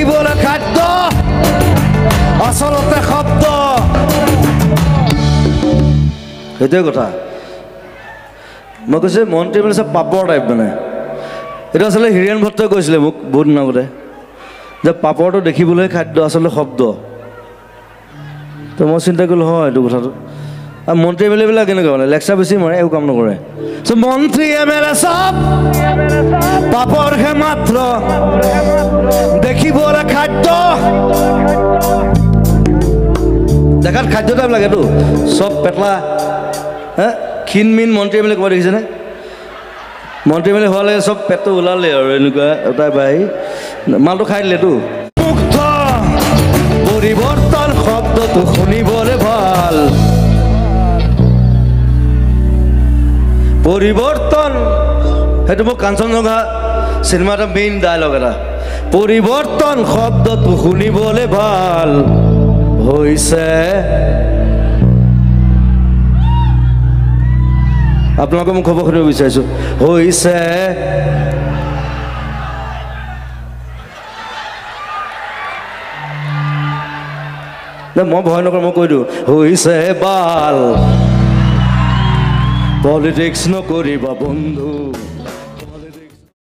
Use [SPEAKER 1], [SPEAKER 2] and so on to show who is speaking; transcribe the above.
[SPEAKER 1] থাকিবলৈ খাদ্য? আচলতে শব্দ। সেইটোৱে কথা। মই কৈছোঁ মন্ত্ৰী মানে চব পাপৰ টাইপ মানে। এইটো আচলতে হিৰেণ ভট্টই কৈছিলে মোক বহুত দিন আগতে যে পাপৰটো দেখিবলৈ খাদ্য আচলতে শব্দ। ত' মই চিন্তা কৰিলোঁ হয় এইটো কথাটো। আৰু মন্ত্ৰী এম এল এবিলাক কেনেকুৱা মানে? লেকচাৰ বেছি মাৰে একো কাম নকৰে। মন্ত্ৰী এম এল এ চব পাপৰহে মাত্ৰ। খাদ্য টাইপ লাগেতো চব পেটলা ক্ষীণ মিন মন্ত্ৰী এ ক'ৰবাত দেখিছেনে মন্ত্ৰী এম এল এ হোৱালে চব পেটটো ওলালে আৰু এনেকুৱা এটাই বাই। মালটো খাই দিলেতো পৰিৱৰ্তন শব্দটো শুনিবলৈ ভাল। পৰিৱৰ্তন সেইটো মোৰ কাঞ্চনজংঘা এটা মেইন ডাইলগ এটা। পৰিৱৰ্তন শব্দটো শুনিবলৈ ভাল। হৈছে আপোনালোকে মোক খবৰ সুধিব বিচাৰিছোঁ হৈছে মই ভয় নকৰোঁ, মই কৈ দিওঁ। হৈছে বাল। পলিটিক্স নকৰিবা বন্ধু।